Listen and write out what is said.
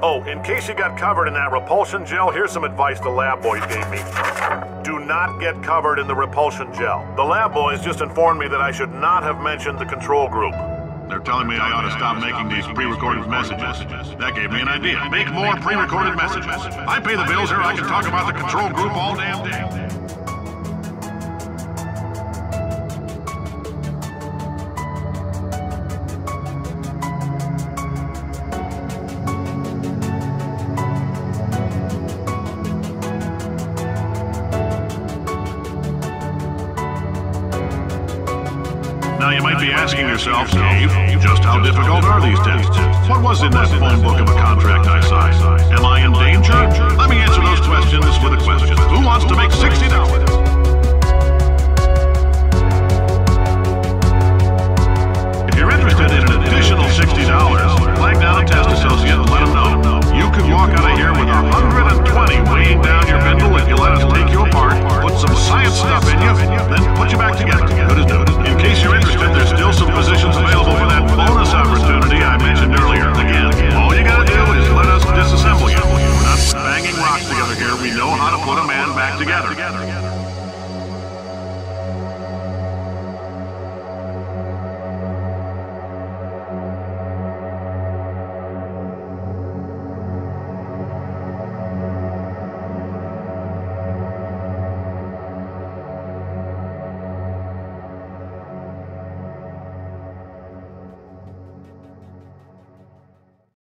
Oh, in case you got covered in that repulsion gel, here's some advice the lab boys gave me. Do not get covered in the repulsion gel. The lab boys just informed me that I should not have mentioned the control group. They're telling me I ought to stop making these pre-recorded messages. That gave me an idea. Make more pre-recorded messages. I pay the bills here, I can talk about the control group all damn day. Now you might be asking yourself, Cave, just how difficult are these tests? What was in that phone book of a contract I signed? Am I in danger? Let me answer those questions with a question. Who wants to make $60? together. together.